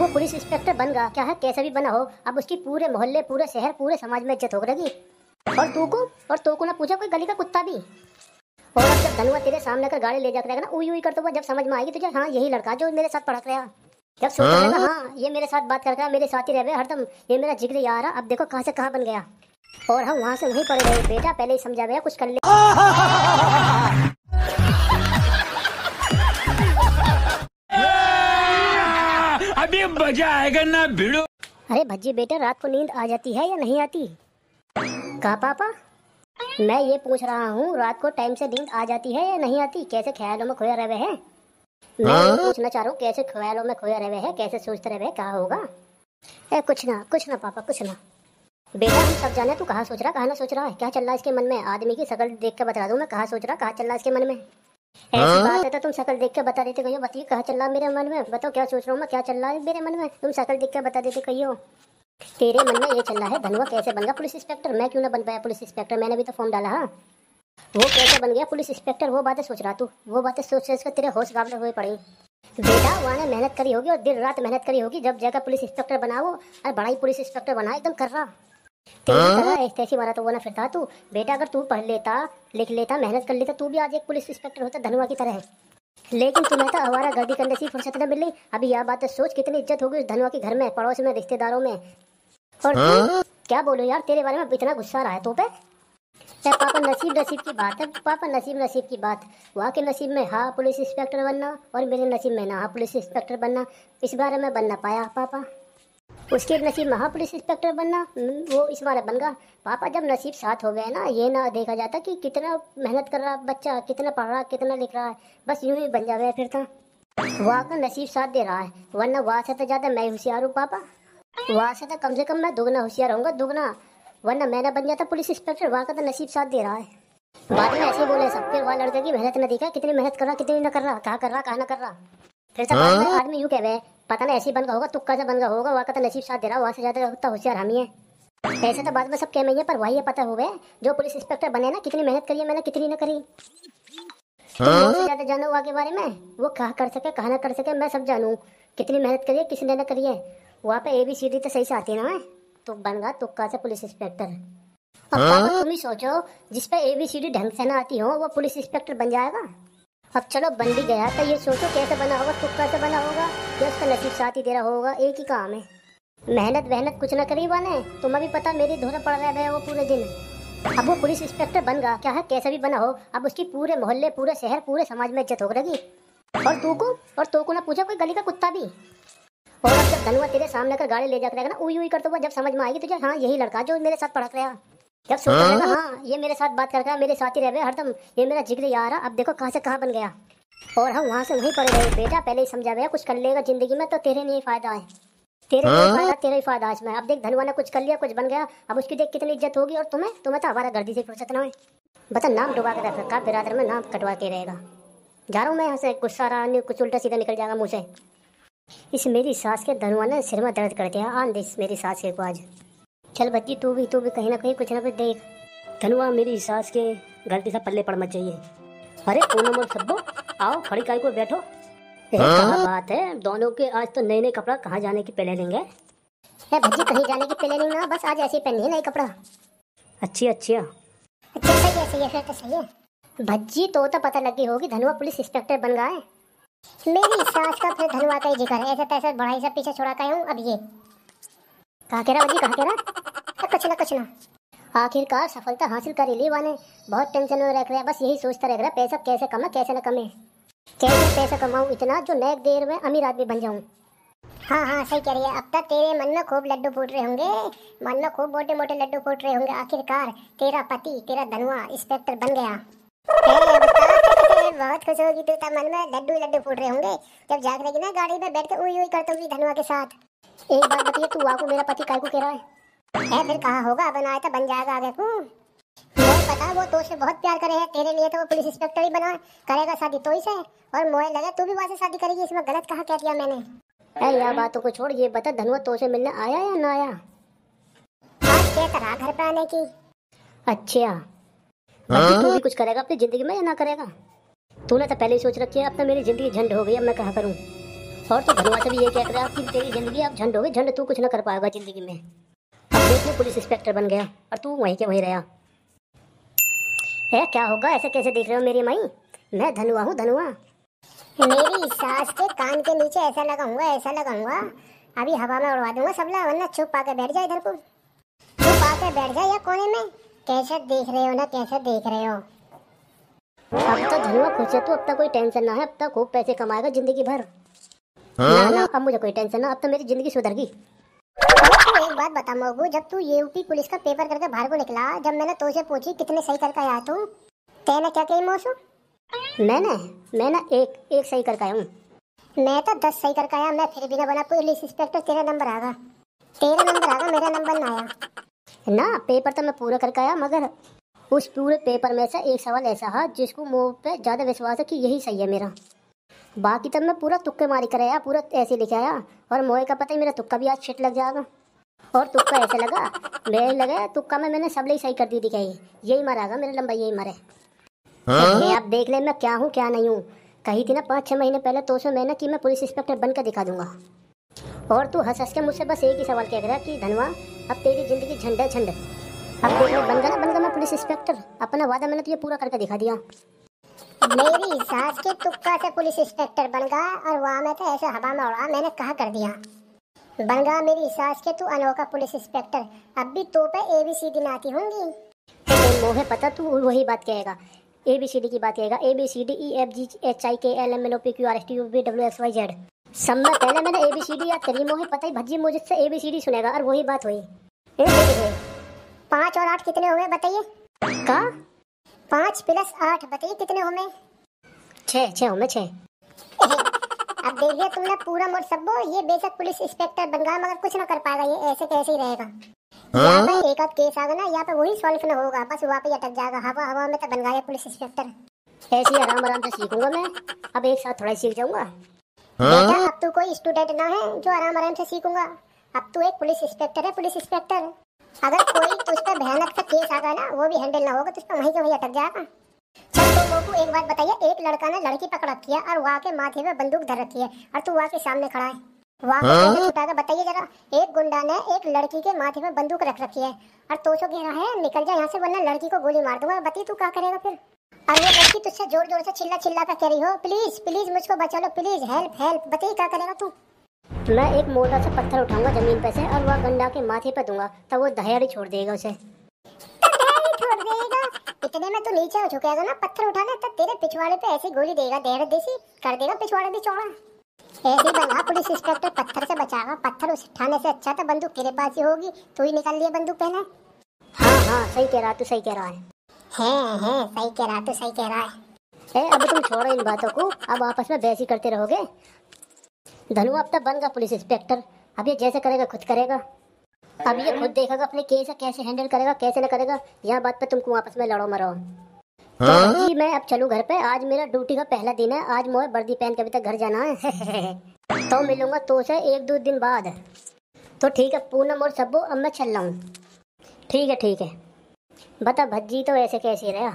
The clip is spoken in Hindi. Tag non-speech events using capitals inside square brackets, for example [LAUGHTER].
अब वो पुलिस इंस्पेक्टर बन गया। क्या है? कैसा भी बना हो। अब उसकी पूरे मोहल्ले पूरे शहर पूरे समाज में इज़्ज़त हो रहेगी और तू को? और तू को ना पूछा कोई गली का कुत्ता भी? और अब जब धनुआ तेरे सामने कर गाड़ी ले जाकर रहेगा ना उई उई करते हुआ जब समझ में आएगी तुझे हाँ यही लड़का जो मेरे साथ पढ़ा रहा। जब सोच रहेगा हाँ? ये मेरे साथ बात कर रहा है मेरे साथ ही रहे हरदम ये मेरा ज़िक्र यार अब देखो कहाँ से कहाँ बन गया। और हम वहाँ से वहीं पड़े रहे बेटा पहले ही समझा भैया कुछ कर ले। [LAUGHS] मज़ा आएगा ना भिड़ो। अरे भज्जी बेटा रात को नींद आ जाती है या नहीं आती? कहा पापा? मैं ये पूछ रहा हूँ रात को टाइम से नींद आ जाती है या नहीं आती? कैसे ख्यालों में खोया रहे हैं? मैं ये पूछना चाह रहा हूँ कैसे ख्यालों में खोया रहे हैं कैसे सोचते रहे क्या होगा? ए कुछ ना कुछ ना पापा कुछ ना। बेटा हम सब जाने तू कहाँ सोच रहा कहाँ ना सोच रहा है? क्या चल रहा है इसके मन में? आदमी की शकल देख के बता दूँ मैं कहाँ सोच रहा कहाँ चल रहा है इसके मन में? ऐसी बात है तो तुम शकल देख के बता देते कहियो बताइए कहाँ चल रहा है मेरे मन में? बताओ क्या सोच रहा हूँ मैं क्या चल रहा है मेरे मन में? तुम शकल देख के बता देते कहियो। तेरे मन में ये चल रहा है धनुआ कैसे बन गया पुलिस इंस्पेक्टर? मैं क्यों ना बन पाया पुलिस इंस्पेक्टर? मैंने भी तो फॉर्म डाला हाँ। वो कैसे बन गया पुलिस इंस्पेक्टर? वो बातें सोच रहा तू। वो बातें सोच सोच कर तेरे होश गावले हुए पड़ी। बेटा वहाँ ने मेहनत करी होगी और दिन रात मेहनत करी होगी जब जगह पुलिस इंस्पेक्टर बना वो और बड़ा ही पुलिस इंस्पेक्टर बना एकदम कर रहा। ऐसे ऐसी मारा तो वो ना फिरता तू। बेटा अगर तू पढ़ लेता लिख लेता मेहनत कर लेता तू भी आज एक पुलिस इंस्पेक्टर होता धनुआ की तरह। लेकिन तुम्हें तो हमारा गर्दी करने से फुर्सत न मिली। अभी यह बात सोच कितनी इज़्ज़त होगी उस धनुआ के घर में पड़ोस में रिश्तेदारों में। और तू क्या बोलो यार तेरे बारे में इतना गुस्सा रहा है तो पे पापा नसीब नसीब की बात है? पापा नसीब नसीब की बात। वहाँ के नसीब में हाँ पुलिस इंस्पेक्टर बनना और मेरे नसीब में ना हाँ पुलिस इंस्पेक्टर बनना। इस बारे में बन ना पाया पापा। उसके नसीब में हाँ पुलिस इंस्पेक्टर बनना हम्म, वो इस बार बन गया। पापा जब नसीब साथ हो गए ना ये ना देखा जाता कि कितना मेहनत कर रहा बच्चा कितना पढ़ रहा कितना लिख रहा है। बस यूँ ही बन जावे फिर तो। वहाँ का नसीब साथ दे रहा है वरना वहाँ से तो ज़्यादा मैं होशियार हूँ पापा। वहाँ से तो कम से कम मैं दुगना होशियार होऊँगा दुगना। वरना मैं ना बन जाता पुलिस इंस्पेक्टर वहाँ का तो नसीब साथ दे रहा है। बाद में ऐसे बोले सब फिर वहाँ लड़के की मेहनत न देखा कितनी मेहनत कर रहा कितनी ना कर रहा कहाँ कर रहा कहाँ ना कर रहा। फिर सब आदमी यूँ कह रहे पता नहीं ऐसी बन का होगा तुक्का से बन का होगा वहाँ का तो नसीब साथ दे रहा वहाँ से ज़्यादा उतना होशियार हम ही है। ऐसे तो बाद में सब कह रही है पर वही ये पता हुए जो पुलिस इंस्पेक्टर बने ना कितनी मेहनत करी है मैंने कितनी न करी। मुझसे ज़्यादा जानो वहाँ के बारे में? वो कहा कर सके कहा ना कर सके मैं सब जानू। कितनी मेहनत करी है किसने न करी है। वहाँ पे ए बी सी डी तो सही से आती है ना तो बन गया तुक्का से पुलिस इंस्पेक्टर। अब पापा तुम ही सोचो जिस पे ए बी सी डी ढंग से ना आती हो वो पुलिस इंस्पेक्टर बन जाएगा। अब चलो बन भी गया तो ये सोचो कैसे बना होगा तुक्का से बना होगा। या उसका नसीब साथ ही दे रहा होगा एक ही काम है। मेहनत वहनत कुछ ना करी बने तुम्हें भी पता मेरी धोरे पड़ रहे वो पूरे दिन। अब वो पुलिस इंस्पेक्टर बन गया क्या है कैसा भी बना हो अब उसकी पूरे मोहल्ले पूरे शहर पूरे समाज में इज़्ज़त हो रहेगी और तू को और तू को ना पूछा कोई गली का कुत्ता भी? और अब जब धनुआ तेरे सामने कर गाड़ी ले जाकर रहेगा ना उई उई करते हुआ जब समझ में आएगी तुझे हाँ यही लड़का जो मेरे साथ पढ़ा रहा। जब सोच रहेगा हाँ? ये मेरे साथ बात कर रहा है मेरे साथ ही रहे हरदम ये मेरा ज़िक्र यार है, अब देखो कहाँ से कहाँ बन गया। और हम वहाँ से वहीं पड़े रहे। बेटा पहले ही समझा भैया कुछ कर लेगा ज़िंदगी में तो तेरे लिए फ़ायदा है। तेरे लिए फ़ायदा तेरा ही फ़ायदा आज में अब देख धनुआ ने कुछ कर लिया कुछ बन गया। अब उसकी देख कितनी इज़्ज़त होगी और तुम्हें तुम्हें तो हमारा गर्दी से फुर्सत ना है। बता नाम डुबा के रख रखा बिरादर में नाम कटवा के रहेगा। जा रहा हूँ मैं यहाँ से गुस्सा रहा नहीं कुछ उल्टा सीधा निकल जाएगा मुँह से इस मेरी सास के धनुआ ने सिर में दर्द कर दिया। आन दे मेरी सास के को आज। चल बच्ची तू भी तू भी कहीं ना कहीं कुछ ना कुछ देख। धनुआ मेरी सास के गलती से पल्ले पड़ मत चाहिए अरे पूनम और सब्बो आओ खड़ी काई को बैठो। कहाँ बात है दोनों के आज तो नए नए कपड़ा कहाँ जाने की पहले लेंगे? है भज्जी कहीं जाने की पहले नहीं ना बस आज ऐसे ही पहनी है नई कपड़ा। अच्छी अच्छी। अच्छा सही है सही है तो सही है। भज्जी तो तो पता लगी होगी धनुआ पुलिस इंस्पेक्टर बन गया है। मेरी सास का फिर धनुआ का ही ज़िक्र है ऐसे तैसे बढ़ाई सब पीछे छोड़ा का हूँ अब ये। कहा कह रहा भज्जी कहा कह रहा कुछ ना कुछ ना। आखिरकार सफलता हासिल कर ही ली वाने बहुत टेंशन में रख रहा है बस यही सोचता रह रहा पैसा कैसे कमा कैसे न कमे कैसे पैसा कमाऊं इतना जो नए देर में अमीर आदमी बन जाऊँ। हाँ हाँ सही कह रही है। अब तक तेरे मन में खूब लड्डू फूट रहे होंगे। मन में खूब मोटे मोटे लड्डू फूट रहे होंगे। आखिरकार तेरा पति, तेरा धनुआ इंस्पेक्टर बन गया। बहुत खुश होगी तू तब मन में लड्डू लड्डू फूट रहे होंगे। जब जाग रहेगी ना गाड़ी में, बैठ के उई उई करते हुई धनुआ के साथ। एक बात बताइए, तू वाको मेरा पति काय को कह रहा है? फिर कहा होगा? बनाया तो बन जाएगा आगे को। वो तो से बहुत प्यार करे है तेरे लिए तो वो पुलिस इंस्पेक्टर ही बना करेगा शादी तो ही। से और मोहे लगा तू भी वहाँ से शादी करेगी इसमें गलत कहा कह दिया मैंने। अरे यार बातों को छोड़ ये बता धनुआ तो से मिलने आया या ना आया? आज क्या घर पे आने की? अच्छा। बाकी तू भी कुछ करेगा अपनी ज़िंदगी में या ना करेगा? तूने तो पहले ही सोच रखी है अब तो मेरी ज़िंदगी झंड हो गई अब मैं कहा करूँ? और तो धनवा से भी ये कह रहा कि तेरी ज़िंदगी अब झंड हो गई झंड तू कुछ ना कर पाएगा ज़िंदगी में। अब देख पुलिस इंस्पेक्टर बन गया और तू वहीं के वहीं रहा। है क्या होगा? ऐसे कैसे देख रहे हो मेरी माई? मैं धनुआ हूँ धनुआ। मेरी सास के कान के नीचे ऐसा लगाऊँगा ऐसा लगाऊँगा अभी हवा में उड़वा दूँगा सबला वरना चुप आके बैठ जाए इधर को। चुप आके बैठ जाए या कोने में। कैसे देख रहे हो ना कैसे देख रहे हो? अब तो धनुआ खुश है तू अब तक कोई टेंशन ना है अब तक खूब पैसे कमाएगा ज़िंदगी भर। ना ना अब मुझे कोई टेंशन ना अब तो मेरी ज़िंदगी सुधर गई। तू बात बता मोगू जब तू यूपी पुलिस का पेपर करके बाहर को निकला, जब मैंने तो से पूछी, कितने सही करके आया तू? तेने क्या कही मौसू? मैंने मैं ना एक एक सही करके आया हूँ। मैं तो दस सही करके आया, मैं फिर भी ना बना पुलिस इंस्पेक्टर, तेरा नंबर आगा। तेरा नंबर आगा, मेरा नंबर ना आया। ना पेपर तो मैं पूरा करके आया, मगर उस पूरे पेपर में से एक सवाल ऐसा है, जिसको मुँह पे ज़्यादा विश्वास है कि यही सही है मेरा। बाकी तब मैं पूरा तुक्के मारी कर आया पूरा ऐसे लिखे आया, और मोए का पता ही मेरा तुक्का भी आज छिट लग जाएगा। और तुक्का ऐसे लगा मेरे लगे तुक्का में मैंने सब सही कर दी दिखाई यही मरागा मेरा लंबा यही मरे मैं आप देख ले मैं क्या हूँ क्या नहीं हूँ। कही थी ना पाँच छः महीने पहले तो उसमें मैंने कि मैं पुलिस इंस्पेक्टर बन कर दिखा दूँगा। और तू हंस हंस के मुझसे बस एक ही सवाल कह रहा कि धनवा अब तेरी ज़िंदगी झंड है झंड अब देख ले बन गया ना बन गया मैं पुलिस इंस्पेक्टर अपना वादा मैंने तुझे पूरा करके दिखा दिया। मेरी सास के तुक्का से पुलिस इंस्पेक्टर बन गया और वहाँ में तो ऐसे हवा में उड़ा मैंने कहा कर दिया। बन गया मेरी सास के तू अनोखा पुलिस इंस्पेक्टर। अब भी तो पे ए बी सी डी आती होंगी। तो मोहे पता तू? वही बात कहेगा। ए बी सी डी की बात कहेगा। A B C D E F G H I K L M N O P Q R S T U V W X Y Z सब में पहले मैंने ए बी सी डी याद करी। मोहे पता ही? भज्जी मुझसे ए बी सी डी सुनेगा, और वही बात हुई। पाँच और आठ कितने हुए बताइए? का? पाँच प्लस आठ, बताइए कितने हुए छः छः हूँ मैं छः। अब देख लिया तुमने पूरा मोट सबो ये बेशक पुलिस इंस्पेक्टर बन गया मगर कुछ ना कर पाएगा ये ऐसे कैसे ही रहेगा। यहाँ पे एक आध केस आगा ना यहाँ पे वही सॉल्व ना होगा बस वहाँ पे अटक जाएगा हवा हवा में तो बन गया पुलिस इंस्पेक्टर। ऐसे ही आराम आराम से सीखूँगा मैं। अब एक साथ थोड़ा सीख जाऊँगा। बेटा अब तू कोई स्टूडेंट ना है जो आराम आराम से सीखूँगा। अब तू एक पुलिस इंस्पेक्टर है पुलिस इंस्पेक्टर। अगर कोई तुझ पर भयानक सा केस आ गया ना वो भी हैंडल ना होगा तो उसका वहीं के वहीं अटक जाएगा। तो एक बात बताइए एक लड़का ने लड़की पकड़ रखी है और वहाँ के माथे पे बंदूक धर रखी है और तू वहाँ के सामने खड़ा है। वहाँ को कैसे छुटाएगा बताइए जरा एक गुंडा ने एक लड़की के माथे पे बंदूक रख रखी है और तो सो कह रहा है निकल जा यहाँ से वरना लड़की को गोली मार दूँगा बताइए तू क्या करेगा फिर? और वो लड़की तुझसे ज़ोर ज़ोर से चिल्ला चिल्ला कर कह रही हो प्लीज़ प्लीज़ मुझको बचा लो प्लीज़ हेल्प हेल्प बताइए क्या करेगा तू? मैं एक मोटा सा पत्थर उठाऊँगा ज़मीन पे से और वह गंडा के माथे पे दूँगा तब वो दहाड़ी छोड़ देगा उसे नहीं छोड़ देगा इतने में तो नीचे झुकेगा ना पत्थर उठाना तब तेरे पिछवाड़े पे ऐसी गोली देगा देर देसी कर देगा पिछवाड़े भी चौड़ा। ऐसे बना पुलिस इंस्पेक्टर पत्थर से बचाएगा पत्थर उस उठाने से अच्छा था बंदूक तेरे पास ही होगी तू ही निकाल लिया बंदूक पहले। हाँ हाँ सही कह रहा तू सही कह रहा है। हैं हैं सही कह रहा तू सही कह रहा है। ए, अब तुम छोड़ो इन बातों को अब आपस में बहस ही करते रहोगे। धनु अब तक बन गया पुलिस इंस्पेक्टर अब ये जैसे करेगा खुद करेगा। अब ये खुद देखेगा अपने केस कैसे हैंडल करेगा कैसे ना करेगा। यहाँ बात पे तुमको आपस में लड़ो मरो। तो मैं अब चलूँ घर पे। आज मेरा ड्यूटी का पहला दिन है। आज मुझे वर्दी पहन के अभी तक घर जाना है। [LAUGHS] तो मिलूँगा तो से एक दो दिन बाद। तो ठीक है पूनम और सब्बू अब मैं चल रहा हूँ। ठीक है ठीक है। बता भज्जी तो ऐसे कैसे रहा?